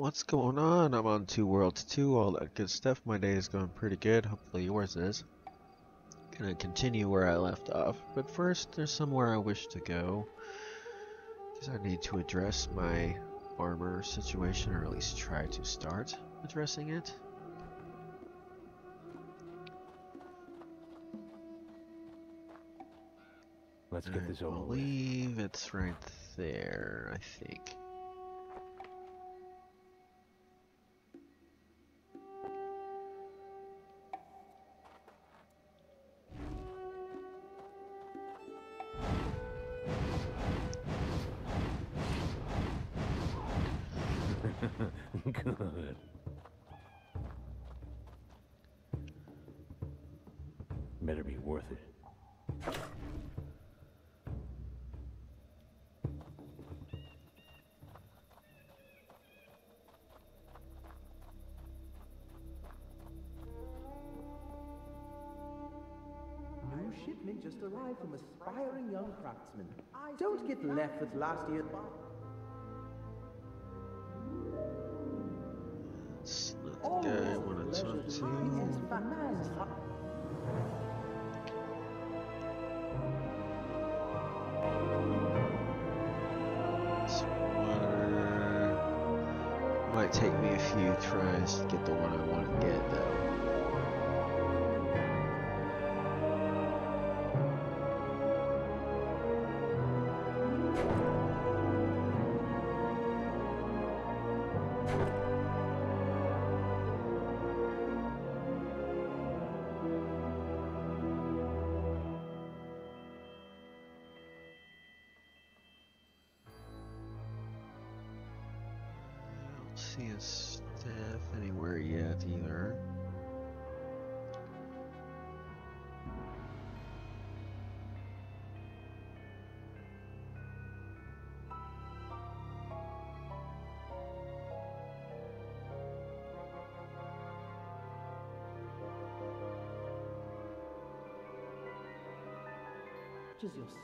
What's going on? I'm on Two Worlds 2, all that good stuff. My day is going pretty good. Hopefully yours is. Gonna continue where I left off. But first, there's somewhere I wish to go. Because I need to address my armor situation, or at least try to start addressing it. Let's get this over with. believe it's right there, I think. Good. Better be worth it. New shipment just arrived from aspiring young craftsmen. Don't get left with last year's Might take me a few tries to get the one I want to get, though. Don't see a staff anywhere yet either. Just yourself.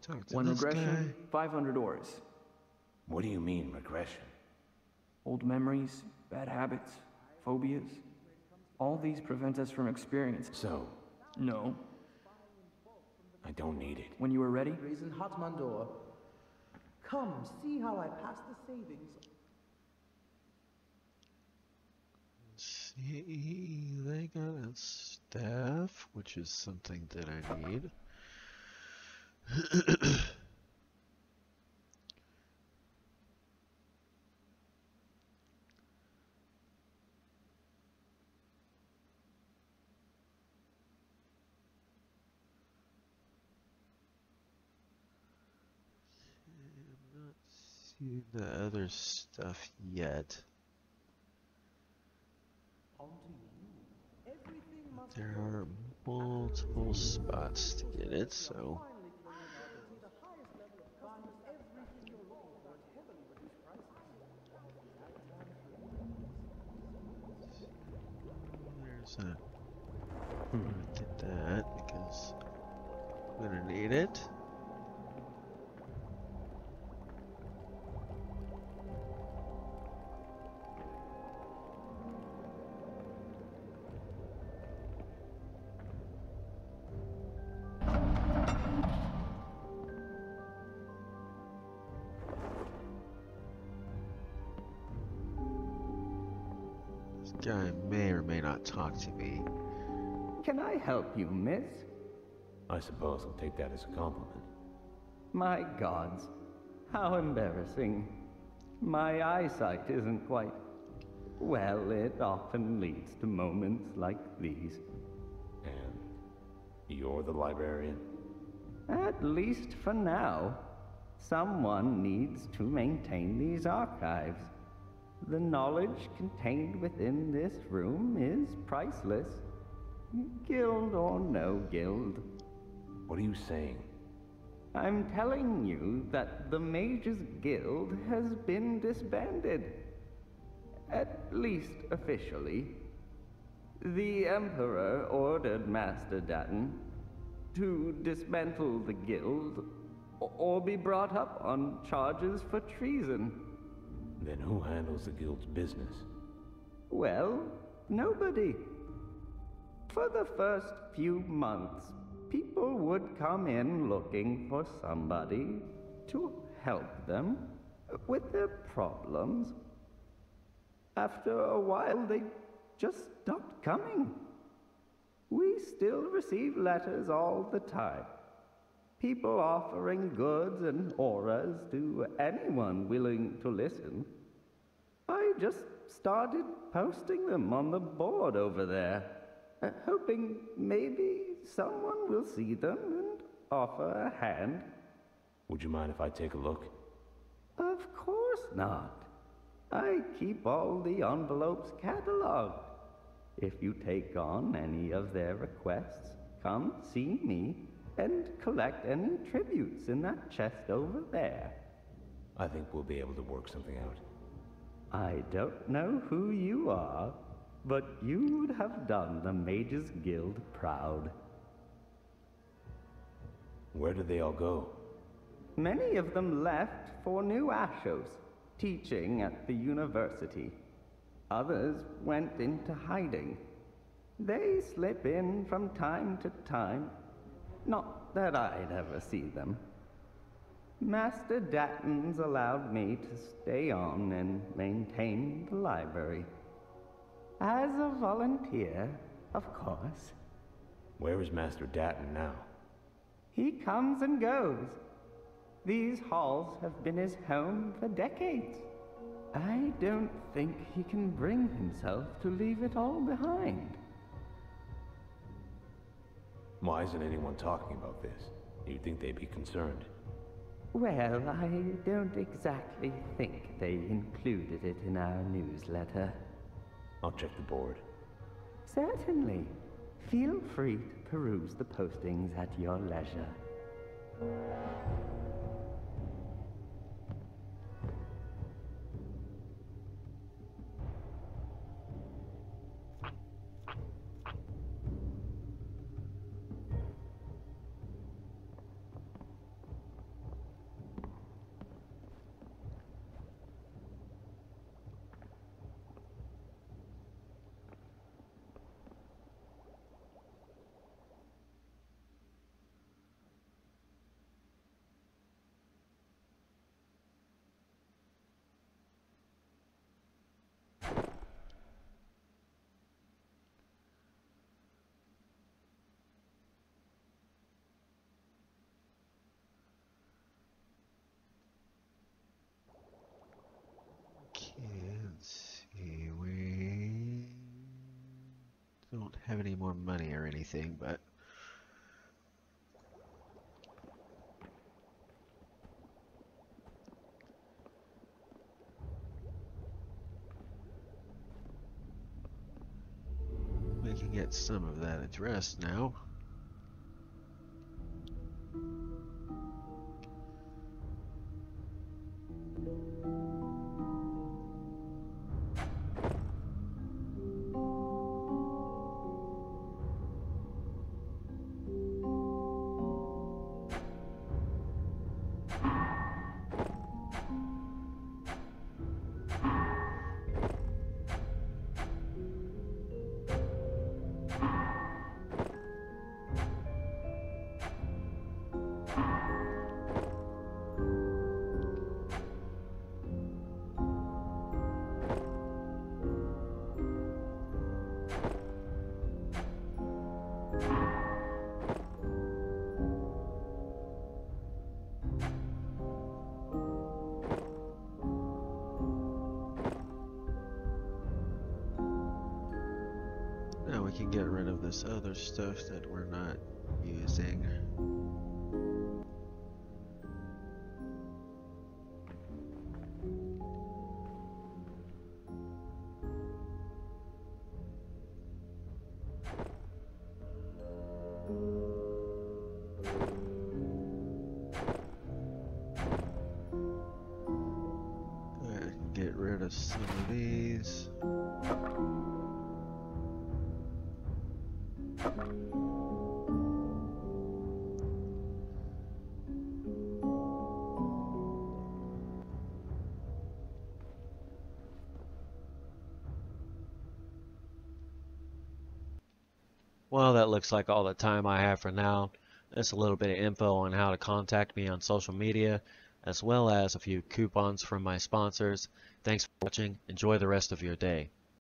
Talk to One this regression, 500 ores. What do you mean, regression? Old memories, bad habits, phobias. All these prevent us from experience. So, No. I don't need it. When you are ready, Raising hot mandor. Come, see how I pass the savings. See, they got a staff, which is something that I need. the other stuff yet. There are multiple spots to get it, so guy may or may not talk to me. Can I help you, miss? I suppose I'll take that as a compliment. My gods, how embarrassing. My eyesight isn't quite. Well, it often leads to moments like these. And you're the librarian? At least for now. Someone needs to maintain these archives. The knowledge contained within this room is priceless. Guild or no guild. What are you saying? I'm telling you that the Mages Guild has been disbanded. At least officially. The Emperor ordered Master Datton to dismantle the guild or be brought up on charges for treason. Then who handles the guild's business? Well, nobody. For the first few months, people would come in looking for somebody to help them with their problems. After a while, they just stopped coming. We still receive letters all the time. People offering goods and auras to anyone willing to listen. I just started posting them on the board over there, uh, hoping maybe someone will see them and offer a hand. Would you mind if I take a look? Of course not. I keep all the envelopes cataloged. If you take on any of their requests, come see me and collect any tributes in that chest over there. I think we'll be able to work something out. I don't know who you are, but you would have done the Mages Guild proud. Where did they all go? Many of them left for New Ashos, teaching at the university. Others went into hiding. They slip in from time to time. Not that I'd ever see them. Master Datton's allowed me to stay on and maintain the library. As a volunteer, of course. Where is Master Datton now? He comes and goes. These halls have been his home for decades. I don't think he can bring himself to leave it all behind. Why isn't anyone talking about this? You'd think they'd be concerned. Well, I don't exactly think they included it in our newsletter. I'll check the board. Certainly. Feel free to peruse the postings at your leisure. Have any more money or anything, but we can get some of that addressed now. We can get rid of this other stuff that we're not using. Well, that looks like all the time I have for now. Just a little bit of info on how to contact me on social media, as well as a few coupons from my sponsors. Thanks for watching. Enjoy the rest of your day.